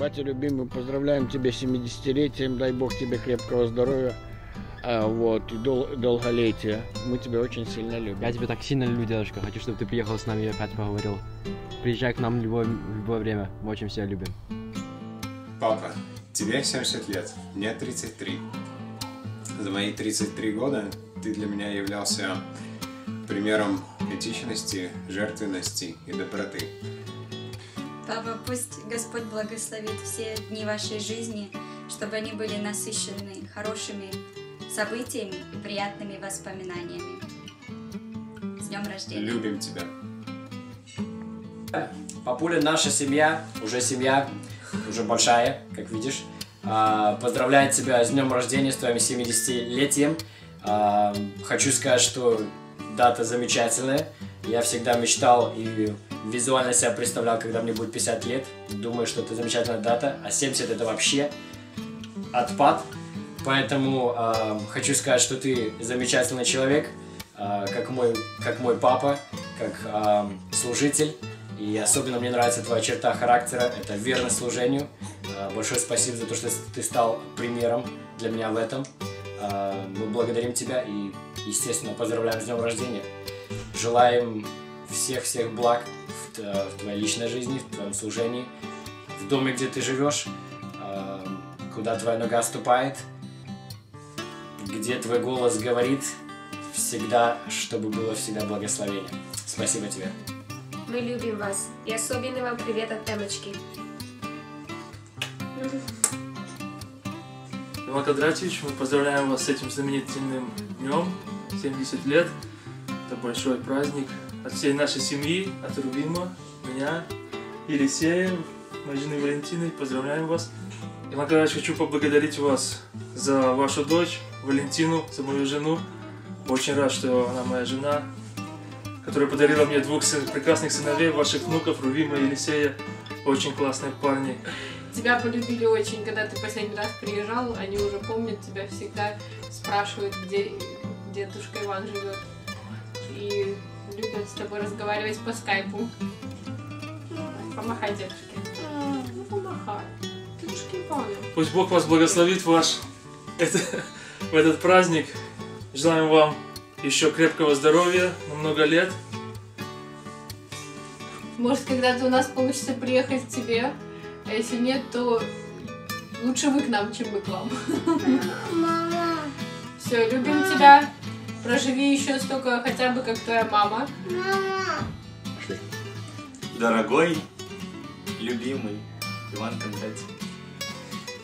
Батя любимый, поздравляем тебя с 70-летием, дай бог тебе крепкого здоровья, а, вот, и дол- долголетия. Мы тебя очень сильно любим. Я тебя так сильно люблю, дедушка. Хочу, чтобы ты приехал с нами и опять поговорил. Приезжай к нам в любое, в любое время. Мы очень себя любим. Папа, тебе 70 лет, мне 33. За мои 33 года ты для меня являлся примером этичности, жертвенности и доброты. Папа, пусть Господь благословит все дни вашей жизни, чтобы они были насыщены хорошими событиями и приятными воспоминаниями. С днем рождения! Любим тебя. Папуля, наша семья, уже семья, уже большая, как видишь. А, Поздравляет тебя с днем рождения, с твоим 70-летием. А, Хочу сказать, что дата замечательная. Я всегда мечтал и визуально себя представлял, когда мне будет 50 лет. Думаю, что это замечательная дата. А 70 это вообще отпад. Поэтому а, хочу сказать, что ты замечательный человек, а, как мой, как мой папа, как а, служитель. И особенно мне нравится твоя черта характера, это верность служению. А, Большое спасибо за то, что ты стал примером для меня в этом. А, Мы благодарим тебя и, естественно, поздравляем с днем рождения. Желаем всех-всех благ в, в твоей личной жизни, в твоем служении, в доме, где ты живешь, а, куда твоя нога ступает, где твой голос говорит, всегда, чтобы было всегда благословение. Спасибо тебе. Мы любим вас. И особенный вам привет от Эмочки. Иван Кадратович, мы поздравляем вас с этим знаменательным днем, 70 лет. Это большой праздник от всей нашей семьи, от Рубима, меня, Елисея, моей жены Валентины. Поздравляем вас. Иван Кадратович, хочу поблагодарить вас за вашу дочь, Валентину, за мою жену. Очень рад, что она моя жена, которая подарила мне двух прекрасных сыновей, ваших внуков, Рувима и Елисея. Очень классные парни. Тебя полюбили очень, когда ты последний раз приезжал, они уже помнят тебя всегда, спрашивают, где дедушка Иван живет. И любят с тобой разговаривать по скайпу. Помахай дедушке. Ну, помахай. Дедушке Ивану. Пусть Бог вас благословит ваш это- в этот праздник. Желаем вам еще крепкого здоровья на много лет. Может, когда-то у нас получится приехать к тебе, а если нет, то лучше вы к нам, чем мы к вам. Мама. Все, любим тебя. Проживи еще столько, хотя бы как твоя мама. Мама. Дорогой, любимый Иван Кондратьевич,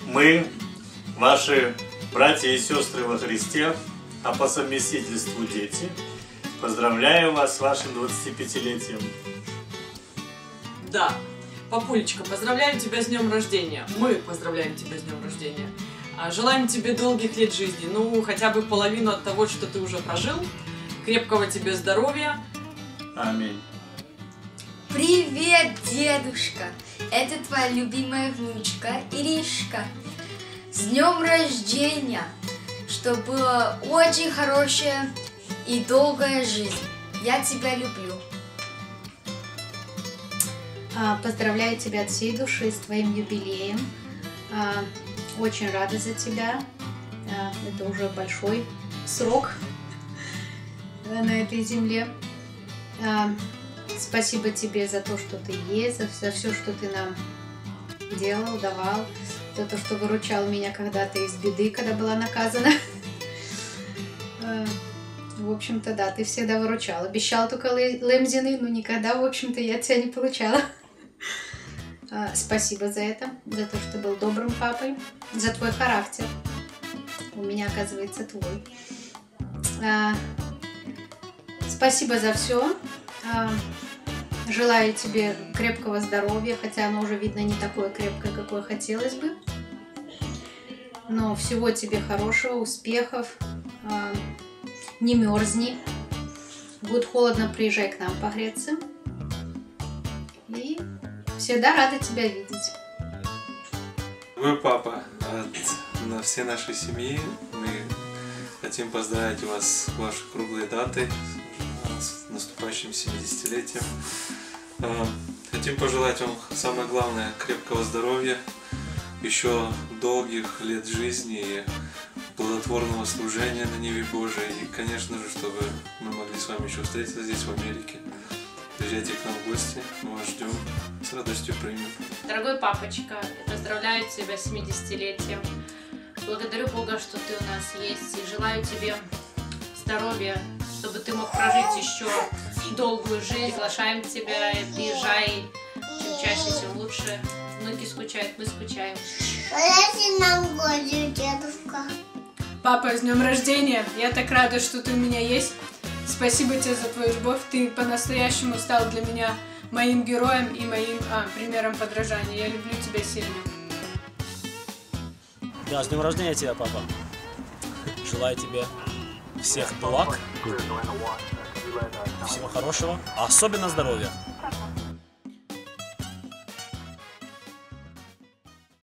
мы, ваши братья и сестры во Христе, а по совместительству дети, поздравляю вас с вашим 25-летием. Да. Папулечка, поздравляю тебя с днем рождения. Мы поздравляем тебя с днем рождения. А, Желаем тебе долгих лет жизни. Ну, хотя бы половину от того, что ты уже прожил. Крепкого тебе здоровья. Аминь. Привет, дедушка! Это твоя любимая внучка Иришка. С днем рождения! Чтобы была очень хорошая и долгая жизнь. Я тебя люблю. А, Поздравляю тебя от всей души с твоим юбилеем. Очень рада за тебя. А, Это уже большой срок э, на этой земле. А, Спасибо тебе за то, что ты есть, за все, что ты нам делал, давал, за то, что выручал меня когда-то из беды, когда была наказана. В общем-то, да, ты всегда выручал. Обещал только лемзины, но никогда, в общем-то, я тебя не получала. А, Спасибо за это, за то, что был добрым папой, за твой характер. У меня, оказывается, твой. А, Спасибо за все. Желаю тебе крепкого здоровья, хотя оно уже, видно, не такое крепкое, какое хотелось бы. Но всего тебе хорошего, успехов. А, Не мерзни. Будет холодно, приезжай к нам погреться. И всегда рада тебя видеть. Вы, папа, от на всей нашей семьи мы хотим поздравить вас с вашей круглой датой, с наступающим 70-летием. А, Хотим пожелать вам самое главное крепкого здоровья, еще долгих лет жизни и плодотворного служения на Ниве Божией. И, конечно же, чтобы мы могли с вами еще встретиться здесь, в Америке. Приезжайте к нам в гости, мы вас ждем, с радостью примем. Дорогой папочка, я поздравляю тебя с 70-летием. Благодарю Бога, что ты у нас есть, и желаю тебе здоровья, чтобы ты мог прожить еще долгую жизнь. Приглашаем тебя, приезжай, чем чаще, тем лучше. Многие скучают, мы скучаем. Подайте нам годик, дедушка. Папа, с днем рождения! Я так рада, что ты у меня есть. Спасибо тебе за твою любовь. Ты по-настоящему стал для меня моим героем и моим а, примером подражания. Я люблю тебя сильно. Да, с днем рождения тебя, папа. Желаю тебе всех благ, всего хорошего, а особенно здоровья.